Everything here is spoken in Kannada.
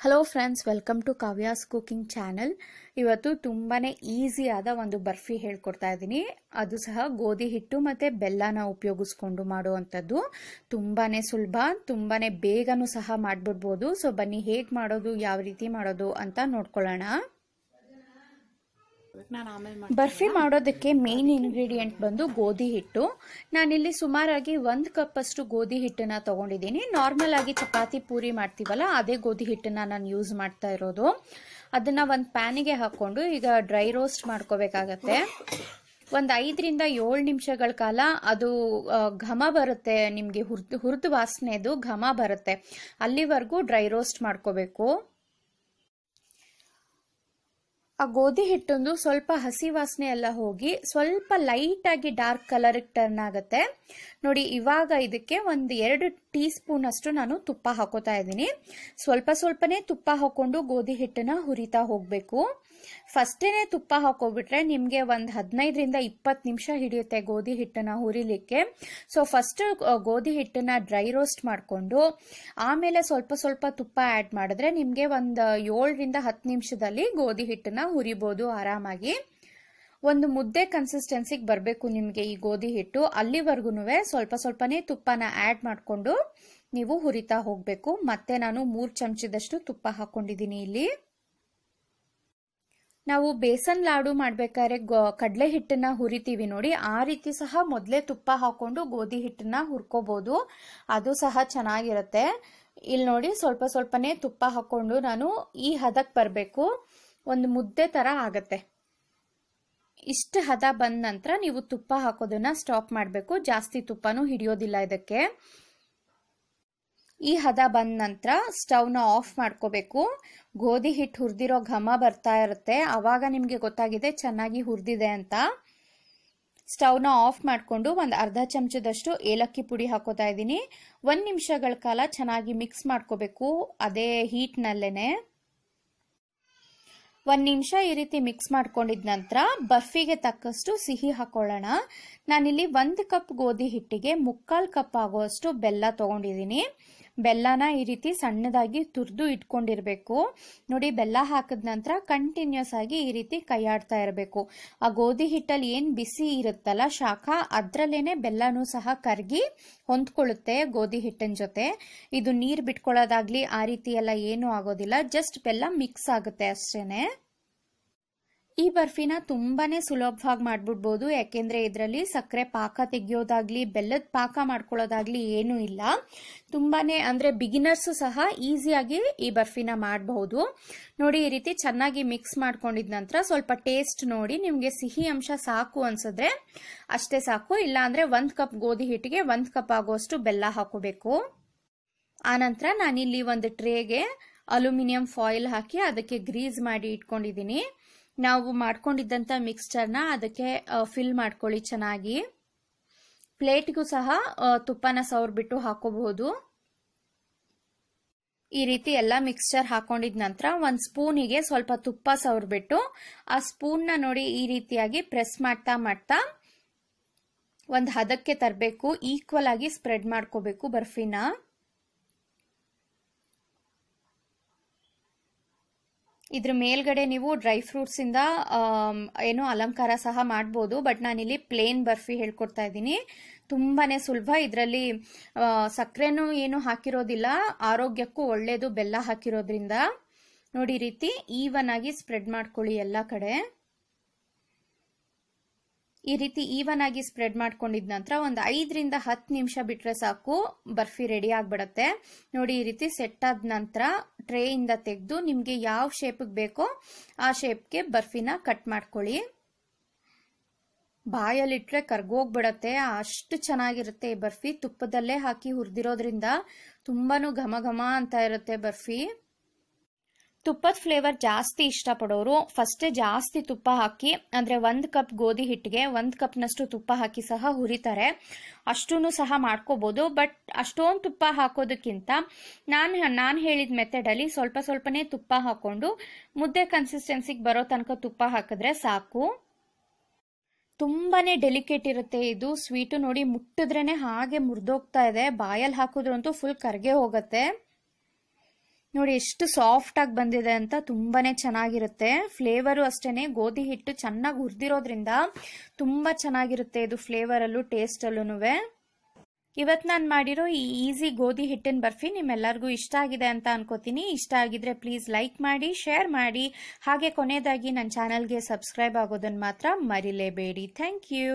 Hello friends welcome to Kavya's cooking channel ಇವತ್ತು ತುಂಬಾ ಈಸಿಯಾದ ಒಂದು ಬರ್ಫಿ ಹೇಳ್ಕೊಡ್ತಾ ಇದ್ದೀನಿ. ಅದು ಸಹ ಗೋಧಿ ಹಿಟ್ಟು ಮತ್ತು ಬೆಲ್ಲನ ಉಪಯೋಗಿಸ್ಕೊಂಡು ಮಾಡುವಂಥದ್ದು. ತುಂಬಾ ಸುಲಭ ತುಂಬಾ ಬೇಗನೂ ಸಹ ಮಾಡಿಬಿಡ್ಬೋದು. ಸೊ ಬನ್ನಿ ಹೇಗೆ ಮಾಡೋದು, ಯಾವ ರೀತಿ ಮಾಡೋದು ಅಂತ ನೋಡ್ಕೊಳ್ಳೋಣ. ಬರ್ಫಿ ಮಾಡೋದಕ್ಕೆ ಮೇನ್ ಇಂಗ್ರೀಡಿಯೆಂಟ್ ಬಂದು ಗೋಧಿ ಹಿಟ್ಟು. ನಾನಿಲ್ಲಿ ಸುಮಾರಾಗಿ ಒಂದು ಕಪ್ ಅಷ್ಟು ಗೋಧಿ ಹಿಟ್ಟನ್ನ ತಗೊಂಡಿದ್ದೀನಿ. ನಾರ್ಮಲ್ ಆಗಿ ಚಪಾತಿ ಪೂರಿ ಮಾಡ್ತೀವಲ್ಲ ಅದೇ ಗೋಧಿ ಹಿಟ್ಟನ್ನ ನಾನು ಯೂಸ್ ಮಾಡ್ತಾ ಇರೋದು. ಅದನ್ನ ಒಂದು ಪ್ಯಾನಿಗೆ ಹಾಕೊಂಡು ಈಗ ಡ್ರೈ ರೋಸ್ಟ್ ಮಾಡ್ಕೋಬೇಕಾಗತ್ತೆ. ಒಂದು ಐದರಿಂದ ಏಳು ನಿಮಿಷಗಳ ಕಾಲ ಅದು ಘಮ ಬರುತ್ತೆ ನಿಮಗೆ ಹುರ್ದು ಹುರಿದು ವಾಸನೆದು ಘಮ ಬರುತ್ತೆ. ಅಲ್ಲಿವರೆಗೂ ಡ್ರೈ ರೋಸ್ಟ್ ಮಾಡ್ಕೋಬೇಕು. ಆ ಗೋಧಿ ಹಿಟ್ಟೊಂದು ಸ್ವಲ್ಪ ಹಸಿ ವಾಸನೆ ಎಲ್ಲ ಹೋಗಿ ಸ್ವಲ್ಪ ಲೈಟ್ ಆಗಿ ಡಾರ್ಕ್ ಕಲರ್ ಟರ್ನ್ ಆಗುತ್ತೆ. ನೋಡಿ, ಇವಾಗ ಇದಕ್ಕೆ ಒಂದು ಎರಡು ಟೀ ಸ್ಪೂನ್ ಅಷ್ಟು ನಾನು ತುಪ್ಪ ಹಾಕೋತಾ ಇದ್ದೀನಿ. ಸ್ವಲ್ಪ ಸ್ವಲ್ಪನೇ ತುಪ್ಪ ಹಾಕೊಂಡು ಗೋಧಿ ಹಿಟ್ಟನ್ನ ಹುರಿತಾ ಹೋಗಬೇಕು. ಫಸ್ಟೇನೆ ತುಪ್ಪ ಹಾಕೋಬಿಟ್ರೆ ನಿಮಗೆ ಒಂದು ಹದಿನೈದರಿಂದ ಇಪ್ಪತ್ತು ನಿಮಿಷ ಹಿಡಿಯುತ್ತೆ ಗೋಧಿ ಹಿಟ್ಟನ್ನ ಹುರಿಲಿಕ್ಕೆ. ಸೊ ಫಸ್ಟ್ ಗೋಧಿ ಹಿಟ್ಟನ್ನ ಡ್ರೈ ರೋಸ್ಟ್ ಮಾಡಿಕೊಂಡು, ಆಮೇಲೆ ಸ್ವಲ್ಪ ಸ್ವಲ್ಪ ತುಪ್ಪ ಆ್ಯಡ್ ಮಾಡಿದ್ರೆ ನಿಮಗೆ ಒಂದು ಏಳರಿಂದ ಹತ್ತು ನಿಮಿಷದಲ್ಲಿ ಗೋಧಿ ಹಿಟ್ಟನ್ನ ಹುರಿಬೋದು ಆರಾಮಾಗಿ. ಒಂದು ಮುದ್ದೆ ಕನ್ಸಿಸ್ಟೆನ್ಸಿಗೆ ಬರಬೇಕು ನಿಮಗೆ ಈ ಗೋಧಿ ಹಿಟ್ಟು. ಅಲ್ಲಿವರೆಗೂ ಸ್ವಲ್ಪ ಸ್ವಲ್ಪನೇ ತುಪ್ಪನ ಆ್ಯಡ್ ಮಾಡಿಕೊಂಡು ನೀವು ಹುರಿತಾ ಹೋಗಬೇಕು. ಮತ್ತೆ ನಾನು ಮೂರು ಚಮಚದಷ್ಟು ತುಪ್ಪ ಹಾಕೊಂಡಿದ್ದೀನಿ ಇಲ್ಲಿ. ನಾವು ಬೇಸನ್ ಲಾಡು ಮಾಡ್ಬೇಕಾದ್ರೆ ಕಡಲೆ ಹಿಟ್ಟನ್ನ ಹುರಿತೀವಿ ನೋಡಿ. ಆ ರೀತಿ ಸಹ ಮೊದಲೇ ತುಪ್ಪ ಹಾಕೊಂಡು ಗೋಧಿ ಹಿಟ್ಟನ್ನ ಹುರ್ಕೋಬಹುದು ಅದು ಸಹ ಚೆನ್ನಾಗಿರುತ್ತೆ. ಇಲ್ಲಿ ನೋಡಿ ಸ್ವಲ್ಪ ಸ್ವಲ್ಪನೇ ತುಪ್ಪ ಹಾಕೊಂಡು ನಾನು ಈ ಹದಕ್ಕೆ ಬರಬೇಕು. ಒಂದು ಮುದ್ದೆ ತರ ಆಗತ್ತೆ. ಇಷ್ಟು ಹದ ಬಂದ ನಂತರ ನೀವು ತುಪ್ಪ ಹಾಕೋದನ್ನ ಸ್ಟಾಪ್ ಮಾಡಬೇಕು. ಜಾಸ್ತಿ ತುಪ್ಪನೂ ಹಿಡಿಯೋದಿಲ್ಲ ಇದಕ್ಕೆ. ಈ ಹದ ಬಂದ ನಂತರ ಸ್ಟವ್ನ ಆಫ್ ಮಾಡ್ಕೋಬೇಕು. ಗೋಧಿ ಹಿಟ್ಟು ಹುರಿದಿರೋ ಘಮ ಬರ್ತಾ ಇರುತ್ತೆ. ಆವಾಗ ನಿಮಗೆ ಗೊತ್ತಾಗಿದೆ ಚೆನ್ನಾಗಿ ಹುರಿದಿದೆ ಅಂತ. ಸ್ಟವ್ನ ಆಫ್ ಮಾಡಿಕೊಂಡು ಒಂದು ಅರ್ಧ ಚಮಚದಷ್ಟು ಏಲಕ್ಕಿ ಪುಡಿ ಹಾಕೋತಾ ಇದ್ದೀನಿ. ಒಂದು ನಿಮಿಷಗಳ ಕಾಲ ಚೆನ್ನಾಗಿ ಮಿಕ್ಸ್ ಮಾಡ್ಕೋಬೇಕು. ಅದೇ ಹೀಟ್ನಲ್ಲೇನೆ ಒಂದು ನಿಮಿಷ ಈ ರೀತಿ ಮಿಕ್ಸ್ ಮಾಡ್ಕೊಂಡಿದ ನಂತರ ಬರ್ಫಿಗೆ ತಕ್ಕಷ್ಟು ಸಿಹಿ ಹಾಕೊಳ್ಳೋಣ. ನಾನಿಲ್ಲಿ ಒಂದು ಕಪ್ ಗೋಧಿ ಹಿಟ್ಟಿಗೆ ಮುಕ್ಕಾಲು ಕಪ್ ಆಗುವಷ್ಟು ಬೆಲ್ಲ ತೊಗೊಂಡಿದ್ದೀನಿ. ಬೆಲ್ಲನ ಈ ರೀತಿ ಸಣ್ಣದಾಗಿ ತುರಿದು ಇಟ್ಕೊಂಡಿರಬೇಕು. ನೋಡಿ, ಬೆಲ್ಲ ಹಾಕಿದ ನಂತರ ಕಂಟಿನ್ಯೂಸ್ ಆಗಿ ಈ ರೀತಿ ಕೈಯಾಡ್ತಾ ಇರಬೇಕು. ಆ ಗೋಧಿ ಹಿಟ್ಟಲ್ಲಿ ಏನು ಬಿಸಿ ಇರುತ್ತಲ್ಲ, ಶಾಖ, ಅದರಲ್ಲೇನೆ ಬೆಲ್ಲನೂ ಸಹ ಕರಗಿ ಹೊಂದ್ಕೊಳ್ಳುತ್ತೆ ಗೋಧಿ ಹಿಟ್ಟಿನ ಜೊತೆ. ಇದು ನೀರು ಬಿಟ್ಕೊಳ್ಳೋದಾಗ್ಲಿ ಆ ರೀತಿ ಎಲ್ಲ ಏನೂ ಆಗೋದಿಲ್ಲ ಜಸ್ಟ್ ಬೆಲ್ಲ ಮಿಕ್ಸ್ ಆಗುತ್ತೆ ಅಷ್ಟೇನೆ. ಈ ಬರ್ಫಿನ ತುಂಬಾನೇ ಸುಲಭವಾಗಿ ಮಾಡ್ಬಿಡ್ಬೋದು, ಯಾಕೆಂದ್ರೆ ಇದರಲ್ಲಿ ಸಕ್ಕರೆ ಪಾಕ ತೆಗೆಯೋದಾಗ್ಲಿ, ಬೆಲ್ಲದ ಪಾಕ ಮಾಡ್ಕೊಳ್ಳೋದಾಗ್ಲಿ ಏನೂ ಇಲ್ಲ. ತುಂಬಾನೇ ಅಂದ್ರೆ ಬಿಗಿನರ್ಸ್ ಸಹ ಈಸಿಯಾಗಿ ಈ ಬರ್ಫಿನ ಮಾಡಬಹುದು. ನೋಡಿ, ಈ ರೀತಿ ಚೆನ್ನಾಗಿ ಮಿಕ್ಸ್ ಮಾಡ್ಕೊಂಡಿದ ನಂತರ ಸ್ವಲ್ಪ ಟೇಸ್ಟ್ ನೋಡಿ, ನಿಮಗೆ ಸಿಹಿ ಅಂಶ ಸಾಕು ಅನ್ಸಿದ್ರೆ ಅಷ್ಟೇ ಸಾಕು. ಇಲ್ಲ ಅಂದ್ರೆ ಒಂದ್ ಕಪ್ ಗೋಧಿ ಹಿಟ್ಟಿಗೆ ಒಂದ್ ಕಪ್ ಆಗುವಷ್ಟು ಬೆಲ್ಲ ಹಾಕೋಬೇಕು ಆನಂತರ ನಾನಿಲ್ಲಿ ಒಂದು ಟ್ರೇಗೆ ಅಲ್ಯೂಮಿನಿಯಂ ಫಾಯಿಲ್ ಹಾಕಿ ಅದಕ್ಕೆ ಗ್ರೀಸ್ ಮಾಡಿ ಇಟ್ಕೊಂಡಿದ್ದೀನಿ. ನಾವು ಮಾಡ್ಕೊಂಡಿದ್ದಂಥ ಮಿಕ್ಸ್ಚರ್ನ ಅದಕ್ಕೆ ಫಿಲ್ ಮಾಡ್ಕೊಳ್ಳಿ ಚೆನ್ನಾಗಿ. ಪ್ಲೇಟ್ಗೂ ಸಹ ತುಪ್ಪನ ಸವರ್ಬಿಟ್ಟು ಹಾಕೋಬಹುದು. ಈ ರೀತಿ ಎಲ್ಲ ಮಿಕ್ಸ್ಚರ್ ಹಾಕೊಂಡಿದ ನಂತರ ಒಂದು ಸ್ಪೂನಿಗೆ ಸ್ವಲ್ಪ ತುಪ್ಪ ಸವರ್ಬಿಟ್ಟು ಆ ಸ್ಪೂನ್ನ ನೋಡಿ ಈ ರೀತಿಯಾಗಿ ಪ್ರೆಸ್ ಮಾಡ್ತಾ ಮಾಡ್ತಾ ಒಂದು ಹದಕ್ಕೆ ತರಬೇಕು ಈಕ್ವಲ್ ಆಗಿ ಸ್ಪ್ರೆಡ್ ಮಾಡ್ಕೋಬೇಕು ಬರ್ಫಿನ. ಇದ್ರ ಮೇಲ್ಗಡೆ ನೀವು ಡ್ರೈ ಫ್ರೂಟ್ಸ್ ಇಂದ ಏನು ಅಲಂಕಾರ ಸಹ ಮಾಡ್ಬೋದು, ಬಟ್ ನಾನಿಲ್ಲಿ ಪ್ಲೇನ್ ಬರ್ಫಿ ಹೇಳ್ಕೊಡ್ತಾ ಇದ್ದೀನಿ. ತುಂಬಾನೇ ಸುಲಭ. ಇದರಲ್ಲಿ ಸಕ್ಕರೆನೂ ಏನು ಹಾಕಿರೋದಿಲ್ಲ, ಆರೋಗ್ಯಕ್ಕೂ ಒಳ್ಳೇದು ಬೆಲ್ಲ ಹಾಕಿರೋದ್ರಿಂದ. ನೋಡಿ ರೀತಿ ಈವನ್ ಆಗಿ ಸ್ಪ್ರೆಡ್ ಮಾಡ್ಕೊಳ್ಳಿ ಎಲ್ಲ ಕಡೆ. ಈ ರೀತಿ ಈವನ್ ಆಗಿ ಸ್ಪ್ರೆಡ್ ಮಾಡ್ಕೊಂಡಿದ ನಂತರ ಒಂದು ಐದರಿಂದ ಹತ್ತು ನಿಮಿಷ ಬಿಟ್ರೆ ಸಾಕು ಬರ್ಫಿ ರೆಡಿ ಆಗ್ಬಿಡತ್ತೆ. ನೋಡಿ ಈ ರೀತಿ ಸೆಟ್ ಆದ ನಂತರ ಟ್ರೇಯಿಂದ ತೆಗೆದು ನಿಮಗೆ ಯಾವ ಶೇಪ್ಗೆ ಬೇಕೋ ಆ ಶೇಪ್ಗೆ ಬರ್ಫಿನ ಕಟ್ ಮಾಡ್ಕೊಳ್ಳಿ. ಬಾಯಲ್ಲಿಟ್ರೆ ಕರ್ಗೋಗ್ಬಿಡತ್ತೆ, ಅಷ್ಟು ಚೆನ್ನಾಗಿರುತ್ತೆ ಈ ಬರ್ಫಿ. ತುಪ್ಪದಲ್ಲೇ ಹಾಕಿ ಹುರಿದಿರೋದ್ರಿಂದ ತುಂಬಾನು ಘಮ ಘಮ ಅಂತ ಇರುತ್ತೆ ಬರ್ಫಿ. ತುಪ್ಪದ ಫ್ಲೇವರ್ ಜಾಸ್ತಿ ಇಷ್ಟಪಡೋರು ಫಸ್ಟೇ ಜಾಸ್ತಿ ತುಪ್ಪ ಹಾಕಿ, ಅಂದರೆ ಒಂದು ಕಪ್ ಗೋಧಿ ಹಿಟ್ಟಿಗೆ ಒಂದು ಕಪ್ನಷ್ಟು ತುಪ್ಪ ಹಾಕಿ ಸಹ ಹುರಿತಾರೆ. ಅಷ್ಟೂ ಸಹ ಮಾಡ್ಕೋಬೋದು ಬಟ್ ಅಷ್ಟೊಂದು ತುಪ್ಪ ಹಾಕೋದಕ್ಕಿಂತ ನಾನು ನಾನು ಹೇಳಿದ ಮೆಥಡಲ್ಲಿ ಸ್ವಲ್ಪ ಸ್ವಲ್ಪನೇ ತುಪ್ಪ ಹಾಕ್ಕೊಂಡು ಮುದ್ದೆ ಕನ್ಸಿಸ್ಟೆನ್ಸಿಗೆ ಬರೋ ತನಕ ತುಪ್ಪ ಹಾಕಿದ್ರೆ ಸಾಕು. ತುಂಬಾ ಡೆಲಿಕೇಟ್ ಇರುತ್ತೆ ಇದು. ಸ್ವೀಟು ನೋಡಿ ಮುಟ್ಟಿದ್ರೇ ಹಾಗೆ ಮುರಿದೋಗ್ತಾ ಇದೆ. ಬಾಯಲ್ಲಿ ಹಾಕಿದ್ರಂತೂ ಫುಲ್ ಕರ್ಗೆ ಹೋಗುತ್ತೆ. ನೋಡಿ, ಎಷ್ಟು ಸಾಫ್ಟ್ ಆಗಿ ಬಂದಿದೆ ಅಂತ ತುಂಬಾನೇ ಚೆನ್ನಾಗಿರುತ್ತೆ. ಫ್ಲೇವರು ಅಷ್ಟೇ ಗೋಧಿ ಹಿಟ್ಟು ಚೆನ್ನಾಗಿ ಹುರಿದಿರೋದ್ರಿಂದ ತುಂಬಾ ಚೆನ್ನಾಗಿರುತ್ತೆ ಇದು ಫ್ಲೇವರಲ್ಲೂ ಟೇಸ್ಟಲ್ಲೂ ಇವತ್ತು ನಾನು ಮಾಡಿರೋ ಈ ಈಸಿ ಗೋಧಿ ಹಿಟ್ಟಿನ ಬರ್ಫಿ ನಿಮ್ಮೆಲ್ಲರಿಗೂ ಇಷ್ಟ ಆಗಿದೆ ಅಂತ ಅನ್ಕೋತೀನಿ. ಇಷ್ಟ ಆಗಿದ್ರೆ ಪ್ಲೀಸ್ ಲೈಕ್ ಮಾಡಿ ಶೇರ್ ಮಾಡಿ. ಹಾಗೆ ಕೊನೆಯದಾಗಿ ನನ್ನ ಚಾನಲ್ಗೆ ಸಬ್ಸ್ಕ್ರೈಬ್ ಆಗೋದನ್ನು ಮಾತ್ರ ಮರಿಲೇಬೇಡಿ. Thank you